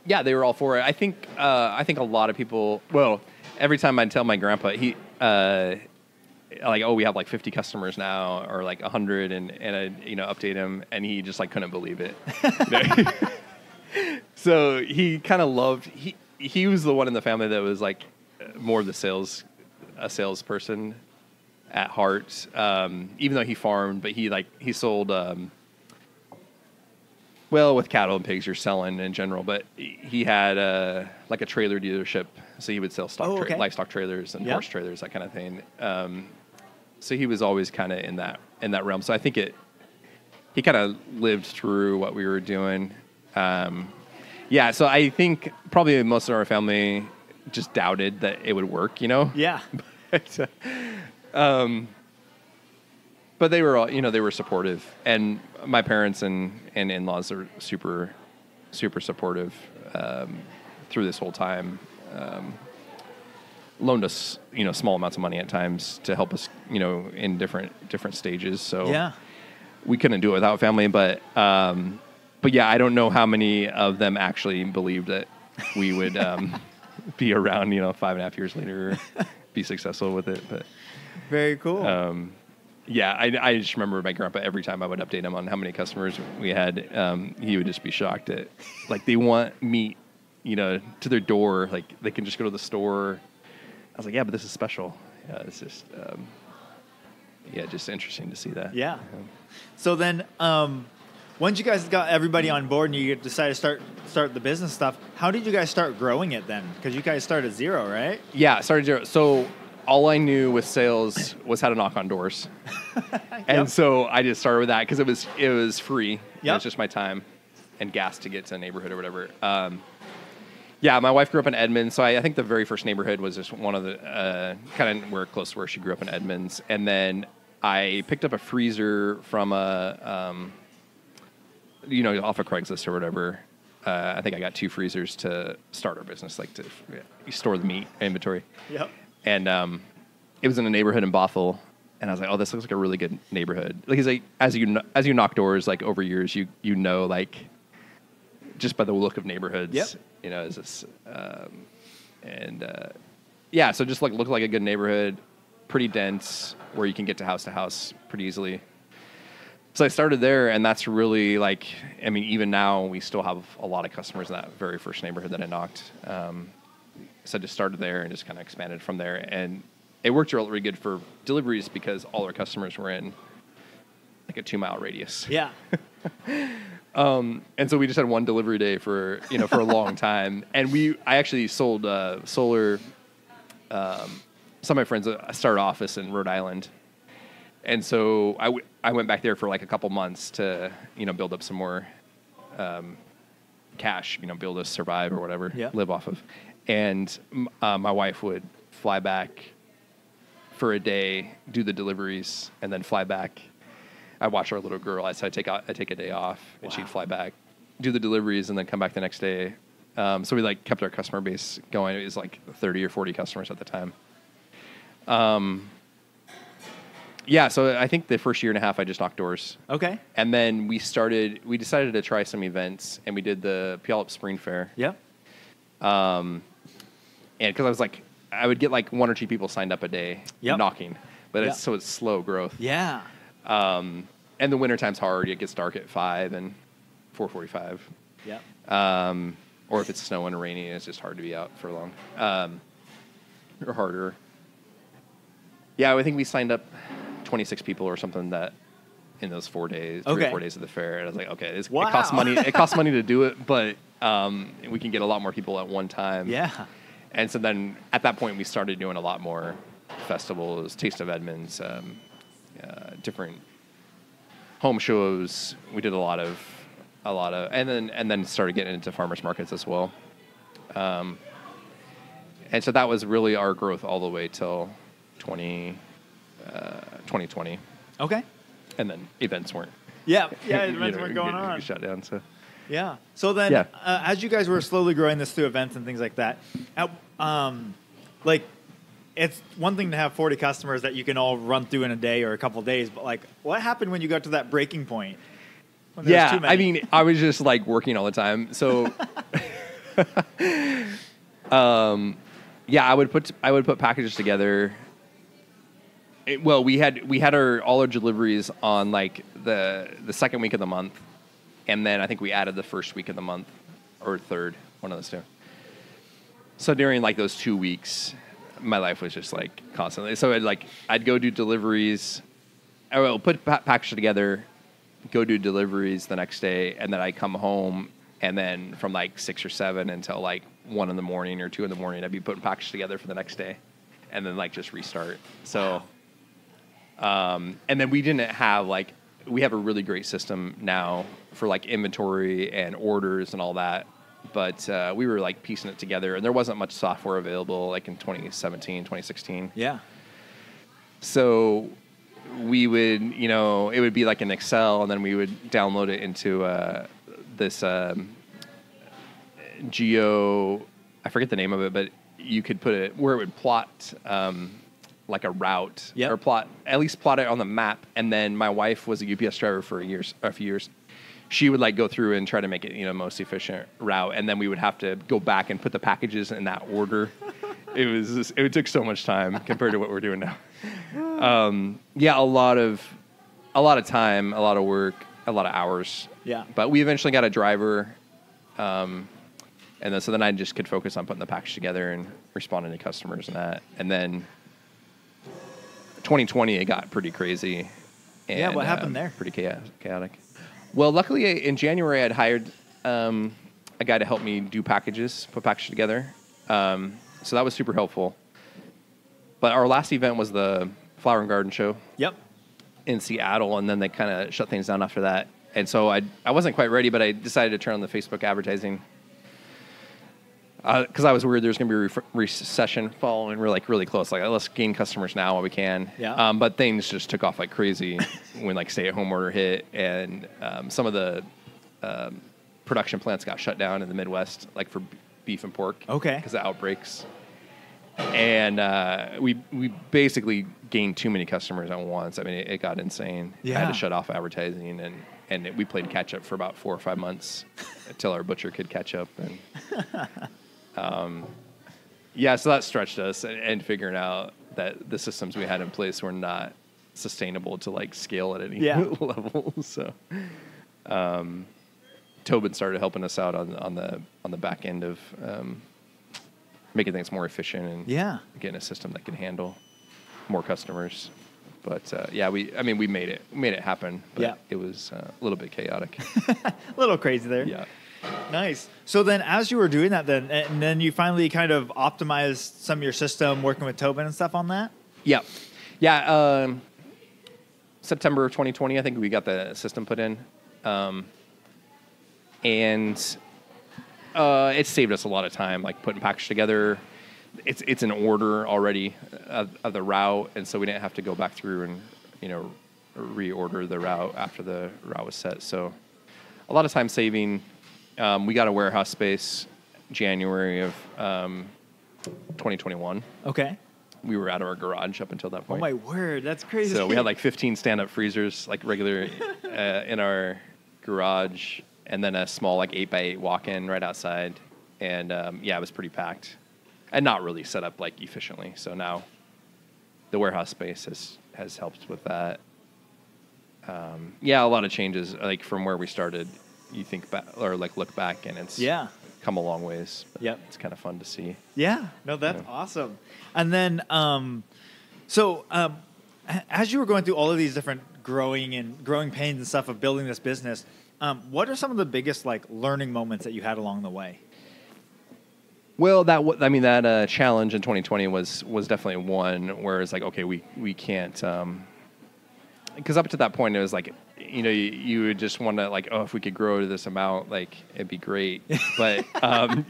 Yeah, they were all for it. I think uh, I think a lot of people. Well, every time I tell my grandpa, he uh, like, oh, we have like 50 customers now, or like 100, and and I you know update him, and he just like couldn't believe it. <laughs> So he kind of loved he he was the one in the family that was like more of the sales a salesperson at heart. Um, even though he farmed, but he like he sold. Um, well, with cattle and pigs, you're selling in general, but he had uh, like a trailer dealership, so he would sell stock, Oh, tra- livestock trailers and Yep. horse trailers, that kind of thing. Um, so he was always kind of in that in that realm. So I think it he kind of lived through what we were doing. Um, yeah, so I think probably most of our family just doubted that it would work, you know. Yeah. <laughs> But, um, but they were all, you know, they were supportive, and my parents and and in laws are super, super supportive um, through this whole time. Um, loaned us, you know, small amounts of money at times to help us, you know, in different different stages. So Yeah. we couldn't do it without family, but um, but yeah, I don't know how many of them actually believed that we would um, <laughs> be around, you know, five and a half years later, be successful with it. But Very cool. um, yeah, I, I just remember my grandpa every time I would update him on how many customers we had, um, he would just be shocked at like they want meat, you know, to their door, like they can just go to the store. I was like, yeah, but this is special. Yeah, it's just um, yeah, just interesting to see that. Yeah. So then, um, once you guys got everybody on board and you decided to start start the business stuff, how did you guys start growing it then? Because you guys started zero, right? Yeah, started zero. So all I knew with sales was how to knock on doors, <laughs> and Yep. so I just started with that because it was it was free. It was just my time and gas to get to a neighborhood or whatever. Um, yeah, my wife grew up in Edmonds, so I, I think the very first neighborhood was just one of the uh, kind of where close to where she grew up in Edmonds, and then I picked up a freezer from a um, you know off of Craigslist or whatever. Uh, I think I got two freezers to start our business, like to yeah, store the meat inventory Yep. And um, it was in a neighborhood in Bothell, and I was like, "Oh, this looks like a really good neighborhood." Like, he's like, as you as you knock doors, like over years, you you know, like just by the look of neighborhoods, Yep. you know, is this, um, and uh, yeah, so just like looked like a good neighborhood, pretty dense, where you can get to house to house pretty easily. So I started there, and that's really like, I mean, even now we still have a lot of customers in that very first neighborhood that I knocked. Um, so I just started there and just kind of expanded from there. And it worked really really good for deliveries because all our customers were in like a two mile radius. Yeah. <laughs> And so we just had one delivery day for you know for a long <laughs> time. And we I actually sold uh, solar. Um, some of my friends uh, started office in Rhode Island, and so I, w- I went back there for like a couple months to you know build up some more um, cash, you know, able to survive or whatever, Yeah. live off of. And uh, my wife would fly back for a day, do the deliveries, and then fly back. I watch our little girl. I I take I take a day off, and Wow. she'd fly back, do the deliveries, and then come back the next day. Um, so we like kept our customer base going. It was like thirty or forty customers at the time. Um, yeah, so I think the first year and a half I just knocked doors. Okay. And then we started, we decided to try some events and we did the Puyallup Spring Fair. Yep. And because I was like, I would get like one or two people signed up a day Yep. knocking, but Yep. it's so it's slow growth. Yeah. Um, and the wintertime's hard. It gets dark at five and 445. Yep. Um, or if it's snowing or raining, it's just hard to be out for long. Um, or harder. Yeah, I think we signed up 26 people or something that in those four days, three Okay. or four days of the fair. And I was like, okay, Wow. it costs money. It costs money to do it, <laughs> but um, we can get a lot more people at one time. Yeah. And so then at that point, we started doing a lot more festivals, Taste of Edmonds, um, uh, different home shows. We did a lot of, a lot of, and then and then started getting into farmers markets as well. Um, And so that was really our growth all the way till 20, uh, 2020. Okay. And then events weren't. Yeah, yeah, <laughs> you events know, weren't going on. Shut down. So Yeah. So then, Yeah. uh, as you guys were slowly growing this through events and things like that, at, um, like, it's one thing to have 40 customers that you can all run through in a day or a couple days, but like, what happened when you got to that breaking point? When yeah, too many? I mean, I was just like working all the time. So, <laughs> um, yeah, I would put I would put packages together. It- well, we had we had our all our deliveries on like the the second week of the month, and then I think we added the first week of the month or third, one of those two. So during like those two weeks, my life was just like constantly. So I'd like I'd go do deliveries. I will put pa- packages together, go do deliveries the next day, and then I come home, and then from like six or seven until like one in the morning or two in the morning, I'd be putting packages together for the next day, and then like just restart. So, um, and then we didn't have like we have a really great system now for like inventory and orders and all that. But uh, we were like piecing it together, and there wasn't much software available like in 2017, 2016 yeah. so we would you know it would be like an excel and then we would download it into uh, this um, geo i forget the name of it but you could put it where it would plot um, like a route Yep. or plot at least plot it on the map and then my wife was a ups driver for years a few years she would like go through and try to make it you know most efficient route and then we would have to go back and put the packages in that order <laughs> it was just, it took so much time compared to what we're doing now um, yeah, a lot of a lot of time, a lot of work, a lot of hours. Yeah. But we eventually got a driver, um, and then so then I just could focus on putting the package together and responding to customers and that. And then 2020, it got pretty crazy. And, Yeah, what happened um, there? Pretty chaotic. Well, luckily in January, I'd hired um, a guy to help me do packages, put packages together. Um, so that was super helpful. But our last event was the Flower and Garden Show Yep. in Seattle, and then they kind of shut things down after that. And so I I wasn't quite ready, but I decided to turn on the Facebook advertising because I was worried there was going to be a ref- recession following. We're like really close. Like let's gain customers now while we can. Yeah. Um, but things just took off like crazy <laughs> when like stay at home order hit, and um, some of the um, production plants got shut down in the Midwest, like for b- beef and pork. Okay. Because of outbreaks. And uh, we we basically gained too many customers at once. I mean, it, it got insane. Yeah. I had to shut off advertising, and and it, we played catch up for about four or five months <laughs> until our butcher could catch up. And <laughs> um, yeah, so that stretched us, and, and figuring out that the systems we had in place were not sustainable to like scale at any Yeah. <laughs> level. So. Um, Tobin started helping us out on on the on the back end of um, making things more efficient and Yeah. getting a system that can handle more customers. But uh, yeah, we I mean we made it we made it happen. But Yeah. it was uh, a little bit chaotic. <laughs> A little crazy there. yeah. Nice. So then, as you were doing that, then and then you finally kind of optimized some of your system, working with Tobin and stuff on that. Yeah, yeah. Um, September of 2020, I think we got the system put in, um, and uh, it saved us a lot of time, like putting packages together. It's it's an order already of, of the route, and so we didn't have to go back through and you know reorder the route after the route was set. So a lot of time saving. Um, we got a warehouse space January of um, 2021 Okay. we were out of our garage up until that point. Oh my word, that's crazy. so we had like 15 stand-up freezers, like regular, <laughs> uh, in our garage, and then a small like eight by eight walk-in right outside. And um, yeah, it was pretty packed, and not really set up like efficiently. So now, the warehouse space has has helped with that. Um, yeah, a lot of changes like from where we started. You think back or like look back, and it's Yeah. come a long ways. Yep. it's kind of fun to see. Yeah, no, that's Yeah. awesome. And then, um, so um, as you were going through all of these different growing and growing pains and stuff of building this business, um, what are some of the biggest like learning moments that you had along the way? Well, that w- I mean that uh, challenge in 2020 was was definitely one where it's like okay we we can't um, because up to that point it was like you know you, you would just want to like oh if we could grow to this amount like it'd be great. But <laughs> um,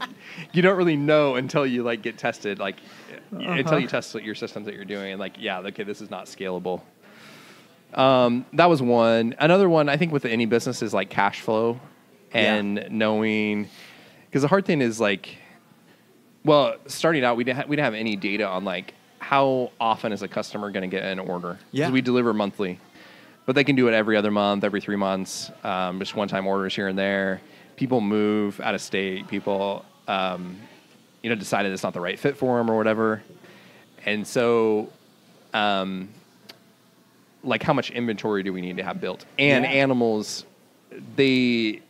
you don't really know until you like get tested like until you test your systems that you're doing and like yeah okay this is not scalable. Um, that was one. Another one i think with any business is like cash flow and Yeah. knowing because the hard thing is like well starting out we didn't, ha- we didn't have any data on like how often is a customer going to get an order? Yeah. we deliver monthly but they can do it every other month every three months um, just one time orders here and there. People move out of state. People um, you know decided it's not the right fit for them or whatever. And so um, like how much inventory do we need to have built? And Yeah. animals they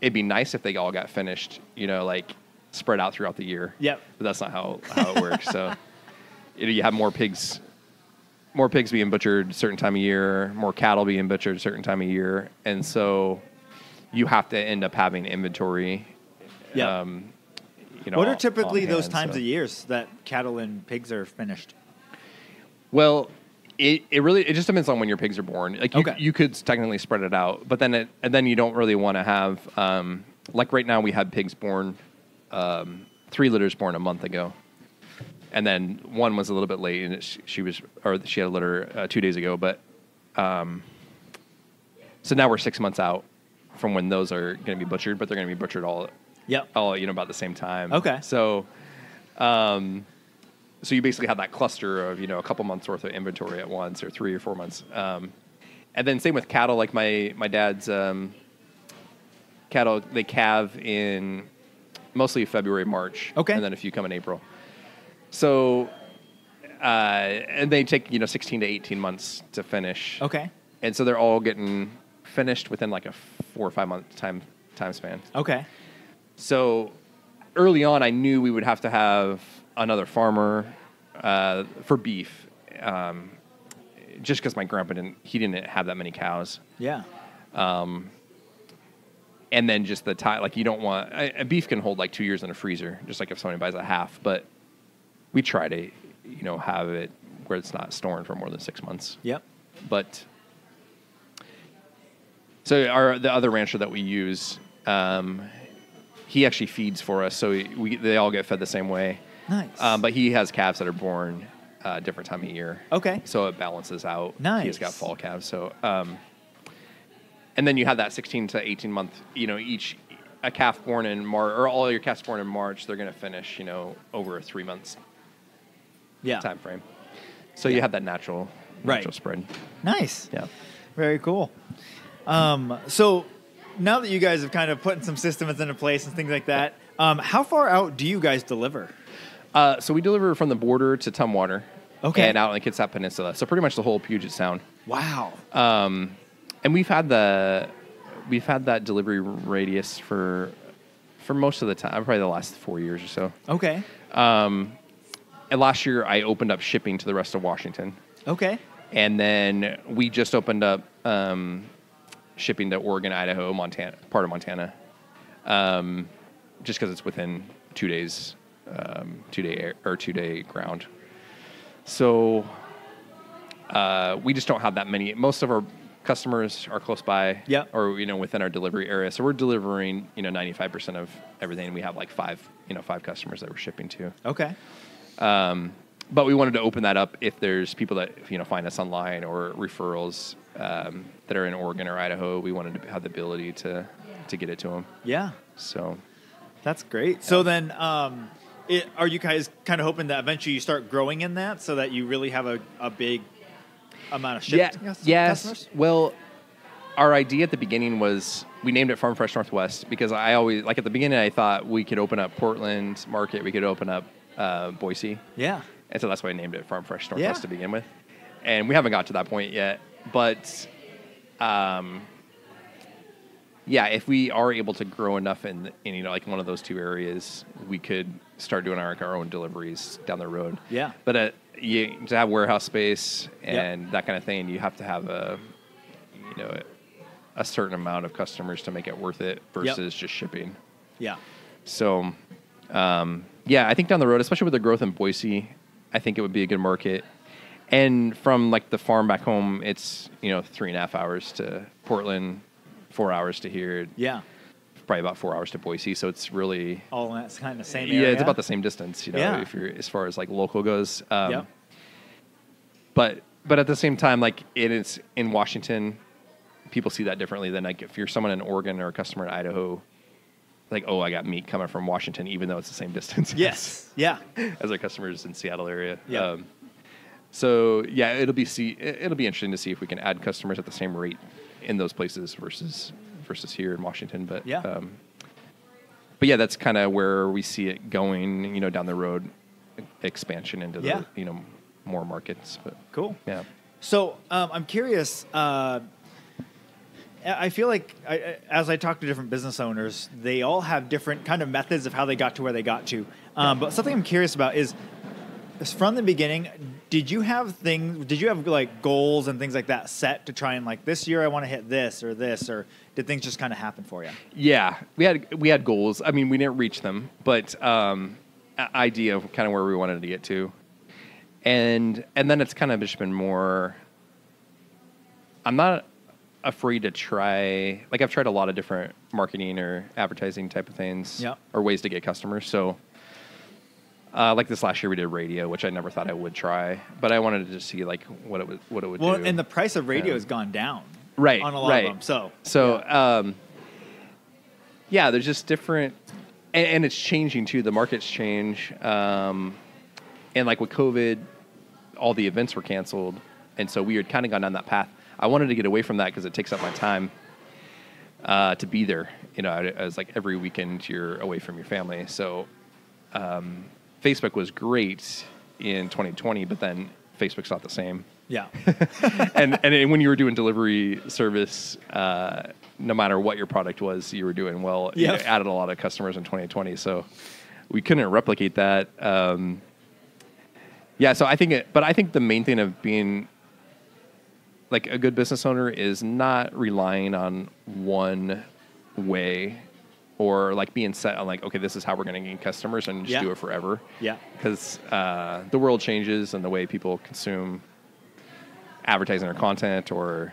it'd be nice if they all got finished you know like spread out throughout the year. Yep. but that's not how, how it works. So <laughs> you, know, you have more pigs more pigs being butchered a certain time of year more cattle being butchered a certain time of year and so you have to end up having inventory Yep. um, you know what are typically those hand, times so. of years that cattle and pigs are finished? Well, it, it really it just depends on when your pigs are born. Like you, Okay. you could technically spread it out, but then it and then you don't really want to have um, like right now we had pigs born um, three litters born a month ago, and then one was a little bit late and it, she, she was or she had a litter uh, two days ago, but um, so now we're six months out from when those are going to be butchered, but they're going to be butchered all Yep. all you know about the same time. Okay. So, um, so you basically have that cluster of you know a couple months worth of inventory at once, or three or four months. Um, and then same with cattle. Like my my dad's um, cattle, they calve in mostly February, March. Okay. And then a few come in April. So, uh, and they take you know 16 to 18 months to finish. Okay. And so they're all getting finished within like a four or five month time time span. Okay. So early on, I knew we would have to have another farmer uh, for beef, um, just because my grandpa didn't he didn't have that many cows, Yeah. and then just the time like you don't want a, a beef can hold like two years in a freezer, just like if somebody buys a half. But we try to you know have it where it's not storing for more than six months. Yep. but so our the other rancher that we use, um, he actually feeds for us, so we, we they all get fed the same way. Nice. Um, but he has calves that are born uh, different time of year. Okay. So it balances out. Nice. He's got fall calves. So, um, and then you have that 16 to 18 month. You know, each a calf born in March or all your calves born in March, they're going to finish. You know, over a three months yeah. time frame. So you have that natural Right. natural spread. Nice. Yeah. Very cool. Um, so now that you guys have kind of put some systems into place and things like that, um, how far out do you guys deliver? Uh, so we deliver from the border to Tumwater. Okay. And out on the Kitsap Peninsula. So pretty much the whole Puget Sound. Wow. Um, and we've had the we've had that delivery radius for for most of the time, probably the last four years or so. Okay. Um, last year I opened up shipping to the rest of Washington, Okay. and then we just opened up um, shipping to Oregon, Idaho, Montana, part of Montana, um, just because it's within two days, um, two day air, or two day ground. So uh, we just don't have that many. Most of our customers are close by, Yeah. or you know within our delivery area. So we're delivering you know ninety five percent of everything. We have like five you know five customers that we're shipping to. Okay. Um, but we wanted to open that up if there's people that you know find us online or referrals um, that are in Oregon or Idaho. We wanted to have the ability to to get it to them. Yeah. So That's great. So then, um, it, are you guys kind of hoping that eventually you start growing in that so that you really have a, a big amount of yeah, shipped cus- yes. customers? Well, our idea at the beginning was we named it Farm Fresh Northwest because I always like at the beginning I thought we could open up Portland market, we could open up uh, Boise, Yeah. and so that's why I named it Farm Fresh Northwest Yeah. to begin with. And we haven't got to that point yet, but um, yeah, if we are able to grow enough in, in you know like one of those two areas, we could start doing our, our own deliveries down the road. Yeah. But uh, you, to have warehouse space and that kind of thing, you have to have a you know a certain amount of customers to make it worth it versus just shipping. Yeah. So, um, yeah, I think down the road, especially with the growth in Boise, I think it would be a good market. And from like the farm back home, it's you know three and a half hours to Portland, four hours to here, Yeah. probably about four hours to Boise. So it's really All in that kind of same Area. yeah, it's about the same distance. You know, Yeah. if you're as far as like local goes. Um, Yeah. But but at the same time, like it is in Washington, people see that differently than like if you're someone in Oregon or a customer in Idaho. Like, oh, I got meat coming from Washington, even though it's the same <laughs> distance. as- Yes. Yeah. <laughs> as our customers in Seattle area. Yeah. Um, so yeah, it'll be see it- it'll be interesting to see if we can add customers at the same rate in those places versus versus here in Washington. But Yeah. um, but yeah, that's kind of where we see it going. You know, down the road, expansion into Yeah. the you know more markets. But Cool. yeah, So um, I'm curious. Uh, I feel like I, I- as I talk to different business owners, they all have different kind of methods of how they got to where they got to. Um, but something I'm curious about is, is from the beginning, did you have things? Did you have like goals and things like that set to try and like this year I want to hit this or this, or did things just kind of happen for you? yeah, we had we had goals. I mean, we didn't reach them, but um, idea of kind of where we wanted to get to, and and then it's kind of just been more. I'm not afraid to try. Like I've tried a lot of different marketing or advertising type of things, Yeah. or ways to get customers. So, uh, like this last year, we did radio, which I never thought I would try, but I wanted to just see like what it would what it would Well, do. and the price of radio Yeah. has gone down, Right, On a lot right. of them. So, So, um, yeah, there's just different, and, and it's changing too. The markets change, um, and like with COVID, all the events were canceled, and so we had kind of gone down that path. I wanted to get away from that because it takes up my time uh, to be there. You know, I, I was like every weekend you're away from your family, so um, Facebook was great in 2020, but then Facebook's not the same yeah, <laughs> and and when you were doing delivery service, uh, no matter what your product was, you were doing well. You Yep. added a lot of customers in 2020, so we couldn't replicate that. Um, yeah, so I think, it, but I think the main thing of being like a good business owner is not relying on one way or like being set on like okay this is how we're going to gain customers and just Yeah. do it forever yeah, because uh, the world changes and the way people consume advertising or content or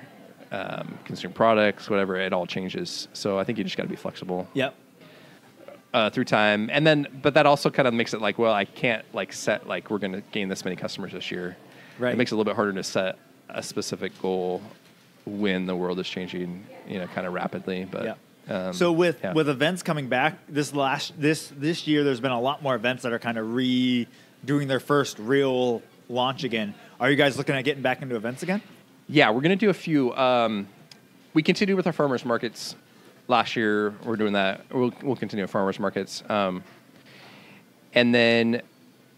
um, consume products, whatever, it all changes. So I think you just got to be flexible yep, uh, through time, and then but that also kind of makes it like, well, I can't like set like we're going to gain this many customers this year. Right. It makes it a little bit harder to set a specific goal when the world is changing, you know, kind of rapidly. But Yeah. um, so with yeah. with events coming back this last this this year, there's been a lot more events that are kind of re doing their first real launch again. Are you guys looking at getting back into events again? Yeah, we're going to do a few. Um, we continued with our farmers markets last year. We're doing that. We'll, we'll continue with farmers markets. Um, and then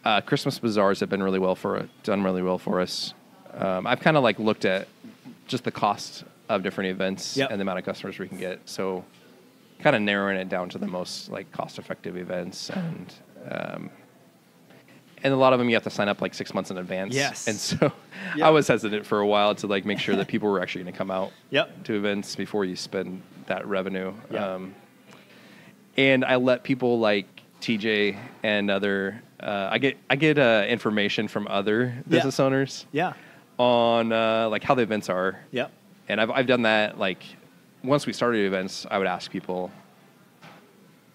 uh, Christmas bazaars have been really well for done really well for us. Um, I've kind of like looked at just the cost of different events Yep. and the amount of customers we can get. So kind of narrowing it down to the most like cost effective events and um, and a lot of them you have to sign up like six months in advance. Yes. And so <laughs> Yep. I was hesitant for a while to like make sure that people were actually going to come out Yep. to events before you spend that revenue. Yeah. Um, and I let people like TJ and other. Uh, I get I get uh, information from other business owners Yeah. On uh, like how the events are, Yep. and I've I've done that like once we started events, I would ask people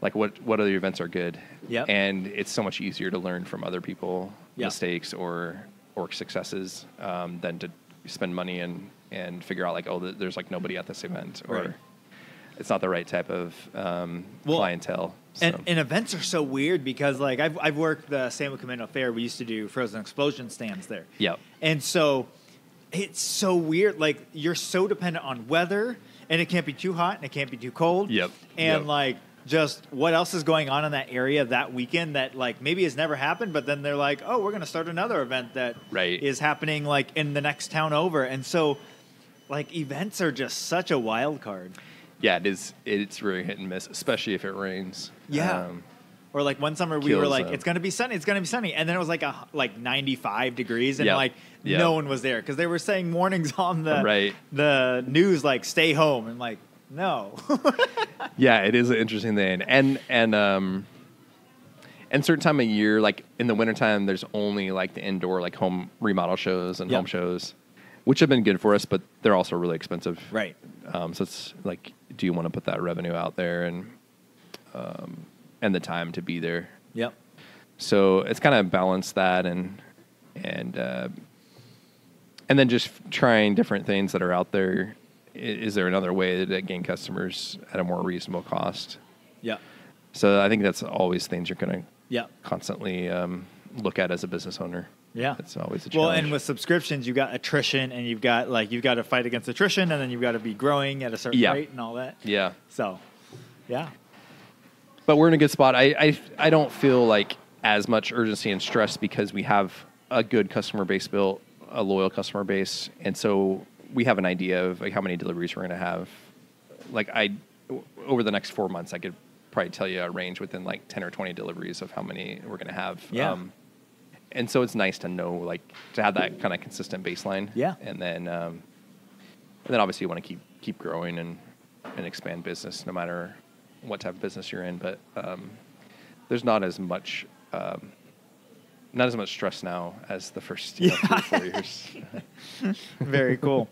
like what what other events are good. Yep. And it's so much easier to learn from other people Yeah. mistakes or or successes um, than to spend money and and figure out like oh there's like nobody at this event or Right. it's not the right type of um, Well, clientele. And, so. and events are so weird because like I've I've worked the San Camino Fair. We used to do frozen explosion stands there. Yep. And so it's so weird. Like you're so dependent on weather, and it can't be too hot and it can't be too cold. Yep. And Yep. like just what else is going on in that area that weekend that like maybe has never happened, but then they're like, oh, we're gonna start another event that is Right. happening like in the next town over, and so like events are just such a wild card. Yeah, it is. It's really hit and miss, especially if it rains. Yeah. Um, Or like one summer we were like, them. it's gonna be sunny, it's gonna be sunny, and then it was like a like 95 degrees, and Yep. like Yep. no one was there because they were saying warnings on the Right. the news like stay home, and like no, <laughs> yeah, it is an interesting thing, and and um, and certain time of year, like in the wintertime, there's only like the indoor like home remodel shows and Yep. home shows, which have been good for us, but they're also really expensive. Right. Um, so it's like, do you want to put that revenue out there and um, and the time to be there? Yep. So it's kind of balance that and and uh, and then just trying different things that are out there. Is there another way to gain customers at a more reasonable cost? Yep. So I think that's always things you're going to Yep. constantly um, look at as a business owner. Yeah. it's always a Well, and with subscriptions, you've got attrition, and you've got like you've got to fight against attrition, and then you've got to be growing at a certain Yeah. rate and all that. yeah, So, yeah, but we're in a good spot. I, I I don't feel like as much urgency and stress because we have a good customer base built, a loyal customer base, and so we have an idea of like how many deliveries we're going to have. Like I, o- over the next four months, I could probably tell you a range within like ten or twenty deliveries of how many we're going to have. Um, Yeah. And so it's nice to know like to have that kind of consistent baseline. Yeah. and then um, and then obviously you want to keep keep growing and and expand business no matter what type of business you're in. But um, there's not as much um, not as much stress now as the first you know, three or <laughs> four years. <laughs> very cool.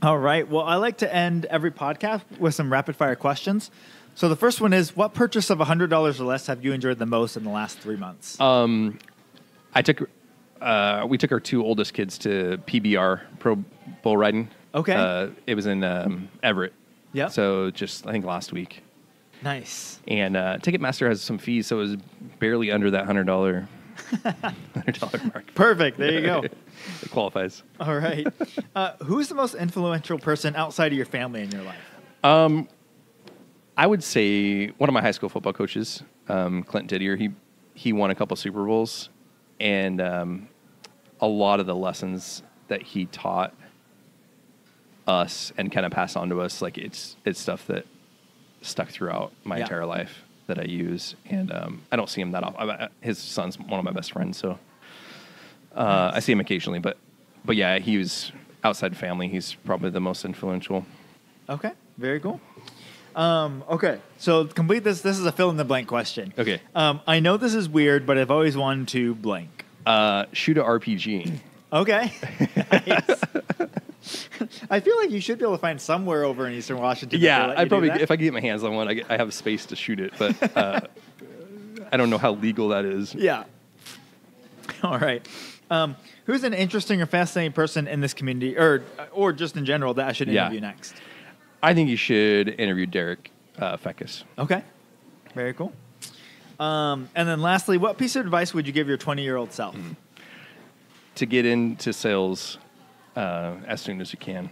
All right. Well, I like to end every podcast with some rapid fire questions. So the first one is, what purchase of hundred dollars or less have you enjoyed the most in the last three months? Um, I took uh, we took our two oldest kids to PBR Pro Bull riding. Okay. uh, it was in um, Everett. Yeah. So just I think last week. nice. And uh, Ticketmaster has some fees, so it was barely under that hundred dollar <laughs> hundred dollar mark. Perfect. There you go. <laughs> it qualifies. All right. Uh, who's the most influential person outside of your family in your life? Um, I would say one of my high school football coaches, um, Clint Didier. He he won a couple Super Bowls, and um, a lot of the lessons that he taught us and kind of passed on to us, like it's it's stuff that stuck throughout my Yeah. entire life that I use, and um, I don't see him that often. I- His son's one of my best friends, so uh, I see him occasionally. But but yeah, he was outside family. He's probably the most influential. Okay. Very cool. Um, okay. So complete this. This is a fill in the blank question. Okay. Um, I know this is weird, but I've always wanted to blank. Uh, shoot a RPG. Okay. Nice. <laughs> <laughs> I feel like you should be able to find somewhere over in Eastern Washington. yeah, I probably if I can get my hands on one, I, get, I have space to shoot it, but uh, <laughs> I don't know how legal that is. Yeah. All right. Um, who's an interesting or fascinating person in this community, or or just in general, that I should Yeah. interview next? I think you should interview Derek uh, Feckus. Okay. Very cool. Um, and then lastly, what piece of advice would you give your 20 year old self? Mm. to get into sales uh, as soon as you can.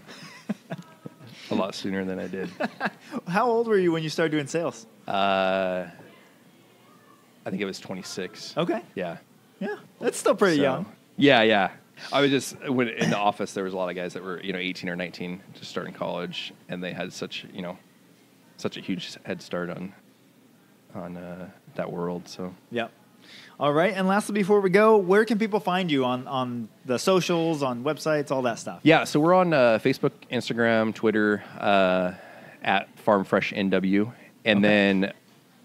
<laughs> a lot sooner than I did. <laughs> How old were you when you started doing sales? Uh, I think it was 26. Okay. Yeah. Yeah. That's still pretty So- young. Yeah, yeah. I was just when in the office there was a lot of guys that were you know 18 or 19 just starting college and they had such you know such a huge head start on on uh, that world. So Yep. All right. And lastly, before we go, where can people find you on, on the socials, on websites, all that stuff? yeah, so we're on uh, Facebook, Instagram, Twitter uh, at Farm Fresh NW, and Okay. then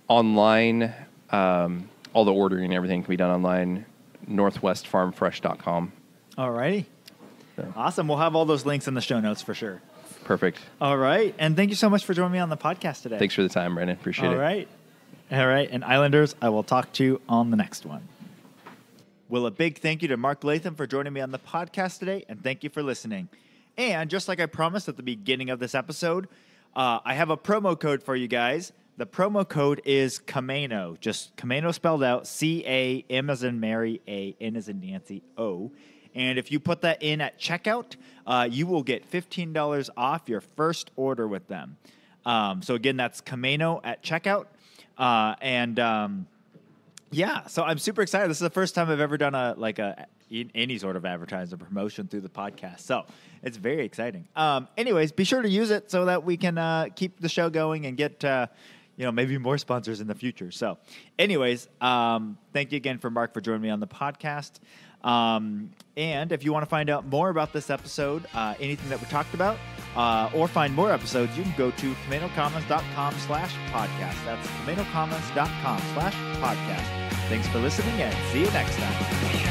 online um, all the ordering and everything can be done online. Northwestfarmfresh.com. All righty. So, Awesome. We'll have all those links in the show notes for sure. perfect. All right. And thank you so much for joining me on the podcast today. Thanks for the time, Brandon. Appreciate All it. All right. All right. And Islanders, I will talk to you on the next one. Well, a big thank you to Mark Lathim for joining me on the podcast today, and thank you for listening. And just like I promised at the beginning of this episode, uh, I have a promo code for you guys. The promo code is Camano, just Camano spelled out C A M as in Mary, A N as in Nancy, O. And if you put that in at checkout, uh, you will get $15 off your first order with them. Um, so again, that's Camano at checkout. Uh, and um, yeah, so I'm super excited. This is the first time I've ever done a like a any sort of advertising promotion through the podcast. So it's very exciting. Um, anyways, be sure to use it so that we can uh, keep the show going and get uh, you know, maybe more sponsors in the future. So, anyways, um, thank you again for Mark for joining me on the podcast. Um, and if you want to find out more about this episode, uh, anything that we talked about, uh, or find more episodes, you can go to camanocommons.com slash podcast. That's camanocommons.com slash podcast. Thanks for listening and see you next time.